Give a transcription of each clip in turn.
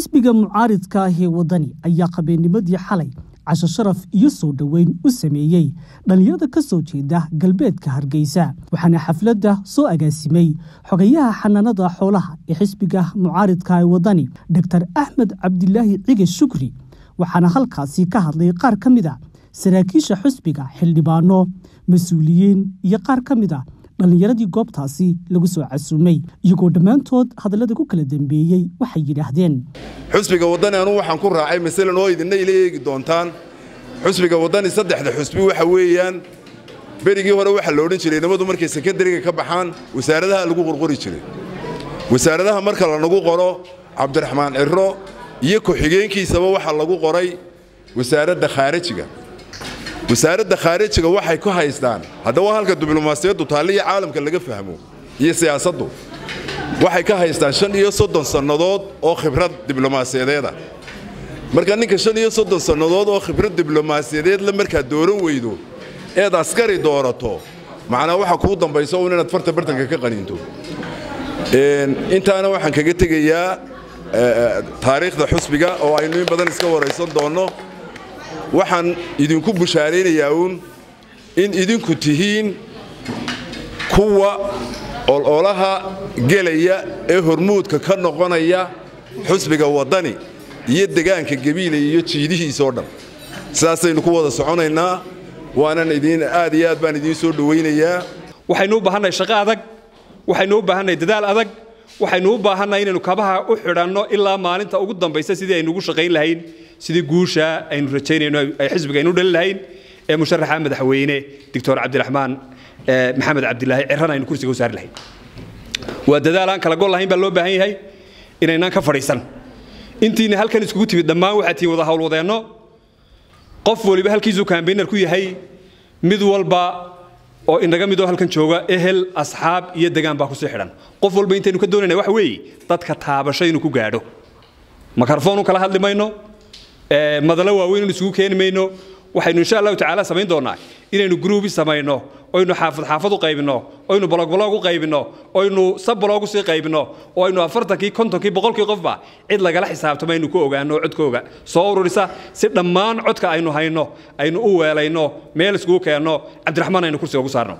xisbiga mucaaridka ah ee waddani ayaa qabeennimadii xalay casho sharaf iyo soo dhoweyn u sameeyey. Dhallinyarada ka soo jeeda galbeedka hargeysa waxaana xafladda soo agaasimay xogayaha xanaanada xoolaha ee xisbiga mucaaridka ee waddani doktor axmed cabdilaahi cige shukri. Waxaana halkaasi ka hadlay qaar ka mid a saraakiisha xisbiga xildhibaano mas'uuliyiin iyo qaar ka mid a dhallinyaradii goobtaasi lagu soo casuumay iyagoo dhammaantood hadallada ku kala dambeeyey waxay yidhaahdeen. Xusbiga waddani anugu waxaan ku raacay masalan oo idinna ila eegi doontaan. Xusbiga waddani saddexda xusbi waxa weeyaan berigii hore waxaa la odhan jiray nabadu markay sekandariga ka baxaan wasaaradaha lagu qorqori jiray. Wasaaradaha marka lanagu qoro cabdiraxmaan ciro iyo ku-xigeenkiisaba waxaa lagu qoray wasaaradda khaarajiga wasaaradda khaarijiga waxay ku haystaan? Haddaba halka diblomaasiyaddu taalliya caalamka laga fahmo iyo siyaasaddu. Waxay ka haystaan shan iyo soddon sannadood oo khibrad diblomaasiyadeeda marka ninka shan iyo soddon sannadood oo khibrad diblomaasiyadeed la markaad dooran weydo eed askari doorato macnaa waxa kuu dambayso un inaad farta bartanka ka qaniinto. Intaana waxaan kaga tegayaa taariikhda xusbiga oo aynu in badan iska waraysan doonno waxaan idinku bushaaraynayaa uun in idinku tihiin kuwa ololaha gelaya ee hormuudka ka noqonaya xusbiga waddani iyo degaanka gabiila iyo jiidihiisoo dhan. Sidaasaynu ku wada soconaynaa waanan idiin aad iyo aad baan idiin soo dhowaynayaa waxaynu u baahannahay shaqo adag waxaynu u baahannahay dadaal adag waxaynu u baahannahay inaynu kabaha u xidhanno ilaa maalinta ugu dambaysa sidii aynu ugu shaqayn lahayn sidii guusha aynu rajaynayno ay xisbiga aynu dhali lahayn ee musharaxa madaxweyne doctor cabdiraxmaan maxamed cabdilaahi cirran aynu kursiga u saari lahayn. Waa dadaal aan kala gol lahayn baa loo baahan yahay inaynaan ka fadhiisan. Intiina halkan iskugu timid dhammaan waxaad tihiin wada howlwadeenno qof waliba halkiisuu kaambaynar ku yahay mid walba oo inaga midoo halkan jooga ehel asxaab iyo degaan baa ku sii xidhan. Qof walba intaynu ka doonayna waxa weeye dadka taabasho inuu ku gaadho. Makarfoonu kala hadli mayno madalo waaweyn inu isugu keeni mayno waxaynu insha allahu tacaala samayn doonnaa inaynu gruubi samayno oynu xaafad xaafad u qaybinno oynu bologbolog u qaybinno oynu sabbolog u sii qaybinno oo aynu afartankii kontonkii boqolkii qofba cid lagala xisaabtamo aynu ku ogaano codkooga. Soo ururisa si dhammaan codka aynu hayno aynu u weelayno meel iskugu keenno cabdiraxmaan aynu kursiga ugu saarno.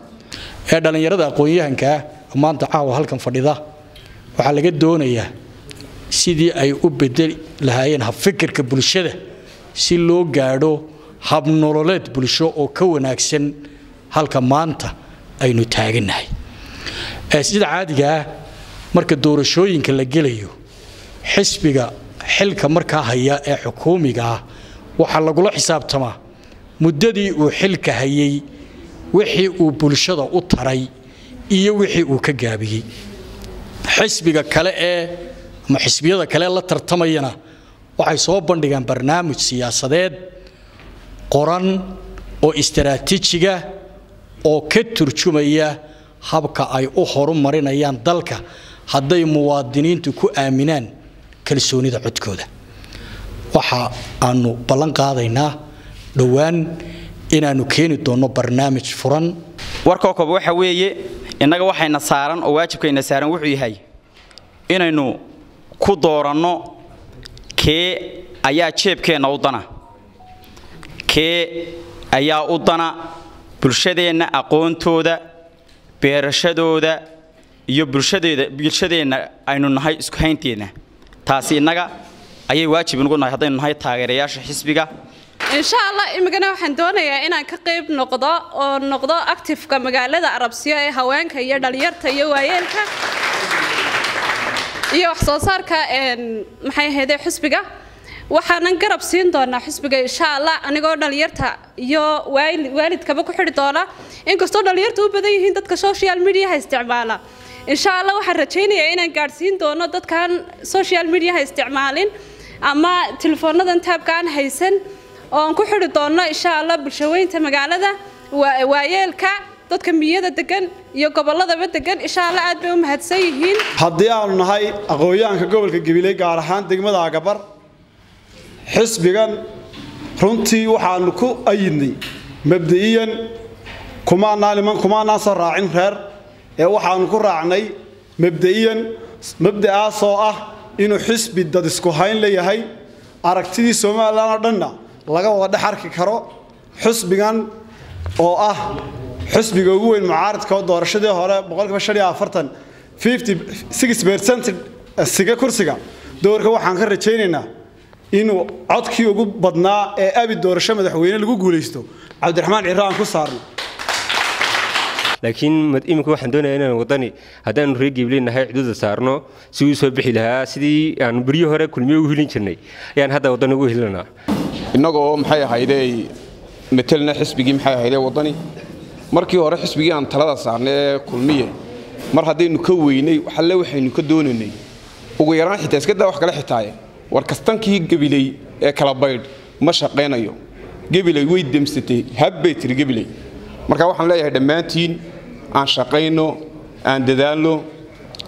Ee dhallinyarada aqoon-yahankaa maanta caawa halkan fadhida. Waxaa laga doonayaa sidii ay u bedeli lahaayeen habfikirka bulshada si loo gaadho habnololeed bulsho oo ka wanaagsan halka maanta aynu taagannahay sida caadiga ah marka doorashooyinka la gelayo xisbiga xilka markaa haya ee xukuumiga ah waxaa lagula xisaabtamaa muddadii uu xilka hayay wixii uu bulshada u taray iyo wixii uu ka gaabiyey xisbiga kale ee ama xisbiyada kale la tartamayana. Waxay soo bandhigaan barnaamij siyaasadeed qoran oo istaraatiijiga oo ka turjumaya habka ay u horumarinayaan dalka. Hadday muwaadiniintu ku aaminaan kalsoonida codkooda. Waxa aanu ballan qaadaynaa dhowaan inaannu keeni doonno barnaamij furan. Warkoo waxa weeye innaga waxayna saaran oo waajibkayna saaran wuxuu yahay inaynu ku dooranno kee ayaa jeebkeenna u dana. Kee ayaa u dana bulshadeenna aqoontooda beerashadooda iyo bulshadeenna aynu nahay isku haynteenna taasi innaga ayay waajib inugu nahay haddaynu nahay taageerayaasha xisbiga. Insha allah imikana waxaan doonayaa inaan ka qayb noqdo oo noqdo actifka magaalada arabsiyo ee haweenka iyo dhallinyarta iyo waayeelka iyo wax soo saarka maxay ahaydee xisbiga waxaanan garab siin doonaa xisbiga insha allah anigoo dhallinyarta iyo waalidkaba ku xidhi doona inkastoo dhallinyarta u badan yihiin dadka social mediaha isticmaala. Insha allah waxaan rajaynayaa inaan gaadhsiin doono dadkaan social mediaha isticmaalin. Ama telefoonnadan taabka aan haysan ooan ku xidhi doonno insha allah bulshaweynta magaalada waayeelka dadka miyada degan iyo gobolladaba degan insha allah aad bay u mahadsan yihiin. Haddii aanu nahay aqoon-yahanka gobolka gabiley gaar ahaan degmada agabar xisbigan runtii waxaanu ku ayidnay mabda'iyan kumaanaan soo raacin reer ee waxaanu ku raacnay mabda'iyan mabda'aasoo ah inuu xisbi dad isku hayn leeyahay aragtidii somalilan oo dhanna laga wada dhex arki karo xisbigan oo ah xisbiga ugu weyn mucaaridka oo doorashadii hore boqolkiiba shan iyo afartan fifty six percent siga kursiga. Doorka waxaan ka rajaynaynaa inuu codkii ugu badnaa ee abi doorasho madaxweyne lagu guulaysto cabdiraxmaan ciro aan ku saarno. Laakiin iminka waxaan doonayaa inaan wadani haddaanu reer geblin nahay xuduuda saarno si uu soo bixi lahaa sidii aan beryo hore kulmiye u helin jirnay ayaan hadda wadani ugu helinaa innagoo maxay ahaydee matelna xisbigii maxay ahaydee wadani markii hore xisbigii aan talada saarnay ee kulmiye mar haddaynu ka weynay alle waxaynu ka doonaynay ugu yaraan xitaa iska daa wax kale xitaaye. War gebiley ee kala baydh ma shaqaynayo gebiley way demsatay habbay tiri gebiley. Marka waxaan leeyahay dhammaantiin aan shaqayno aan dadaalno.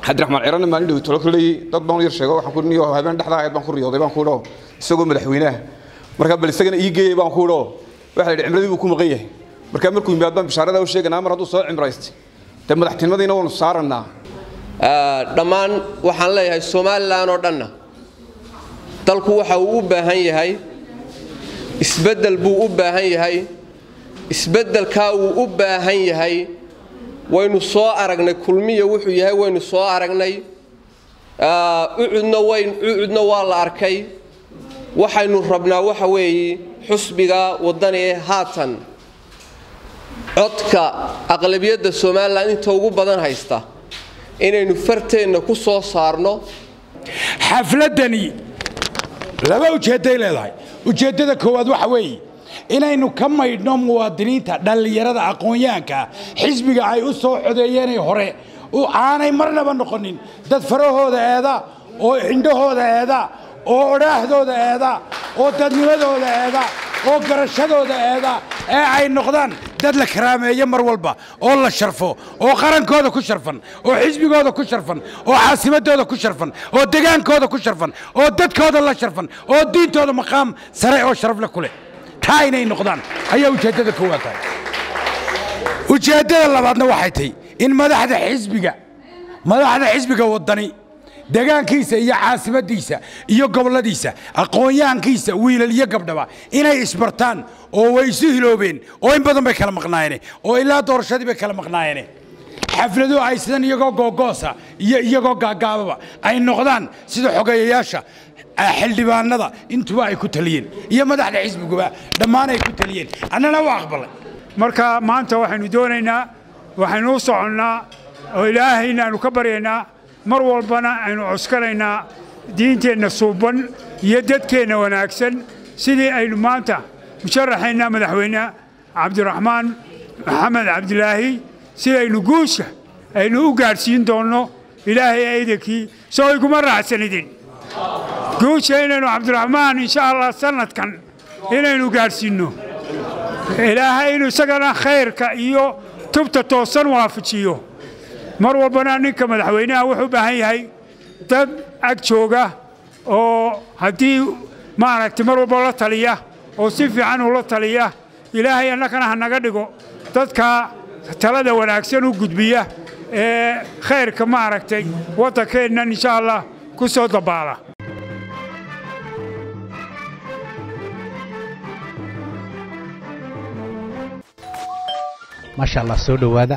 Cabdiraxmaan cirana maalin dhow tolo kuleeyey dad baan yar sheego waxaan ku niyo habeen dhexda ahayd baan ku riyooday baan ku idho isagoo madaxweynaha. Marka bal isagana ii geeyey baan ku idho waxa la yidhi cimradii buu ku maqan yahay marka markuu yimaad baan bishaarada u sheeganaa mar hadduu soo cimraystay dee madaxtinimadiina waanu saarannaa. Dhammaan waxaan leeyahay somalilan oo dhanna dalku waxa uu u baahan yahay isbeddel buu u baahan yahay isbeddelkaa uu u baahan yahay waynu soo aragnay kulmiya wuxuu yahay waynu soo aragnay ucudna ucudna waa la arkay waxaynu rabnaa waxa weeye xusbiga waddani ee haatan codka aqlabiyadda somalilan inta ugu badan haysta inaynu farteenna ku soo saarno. Xafladdani laba ujeedday leedahay. Ujeeddada koowaad waxa weeye inaynu ka maydhno muwaadiniinta dhallinyarada aqoon-yahanka xisbiga ay u soo codeeyeenay hore aanay marnaba noqonin. Dad farahooda eeda oo indhahooda eeda oo odhaahdooda eeda oo dadnimadooda eeda oo garashadooda eeda ee ay noqdaan dad la karaameeyo mar walba oo la sharfo oo qarankooda ku sharfan oo xisbigooda ku sharfan oo caasimadooda ku sharfan oo degaankooda ku sharfan oo dadkooda la sharfan oo diintooda maqaam sare oo sharafle ku leh taa inay noqdaan. Ayaa ujeeddada koowaad tahay ujeeddada labaadna waxay tahy in madaxda xisbiga madaxda xisbiga waddani degaankiisa iyo caasimadiisa iyo gobolladiisa aqoon-yahankiisa wiilal iyo gabdhaba inay isbartaan oo way isu hiloobeen oo in badan bay kala maqnaayeen oo ilaa doorashadii bay kala maqnaayeen. Xafladuhu ay sidan iyagoo googoosa iyo iyagoo gaagaababa ay noqdaan sida xogeeyayaasha xildhibaanada intuba ay ku taliyeen iyo madaxda xisbiguba dhammaan ay ku taliyeen. Annana waa aqbalay. Marka maanta waxaynu doonaynaa waxaynu u soconnaa oo ilaahayna aynu ka baryaynaa mar walbana aynu coskanaynaa diinteenna suuban iyo dadkeenna wanaagsan. Sidii aynu maanta musharaxayna madaxweyne cabdiraxmaan maxamed cabdilaahi sidaynu guusha aynu u gaadhsiin doonno ilaahay eedankii soo iguma raacsanidin guusha inaynu cabdiraxmaan insha allah sannadkan inaynu gaadhsiinno. Ilaahay inuu isagana khayrka iyo tubta toosan waafajiyo mar walbana ninka madaxweynaha wuxuu u baahan yahay dad ag jooga oo haddii maaragtay mar walba la taliya oo si fiican ula taliya ilaahay annagana ha naga dhigo dadka talada wanaagsan u gudbiya ee khayrka maaragtay waddankeennan insha allah ku soo dabaala. Maasha allah soo dhowaada